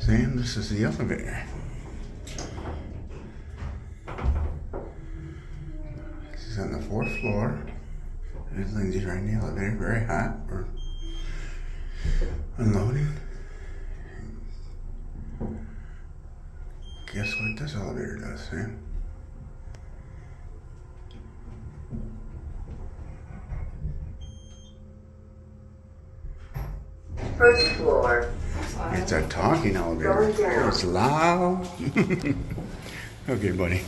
Sam, this is the elevator. This is on the fourth floor. There's Linzy's right in the elevator, very hot. We're unloading. Guess what this elevator does, Sam? First floor. It's a talking elevator. It's loud. okay, buddy.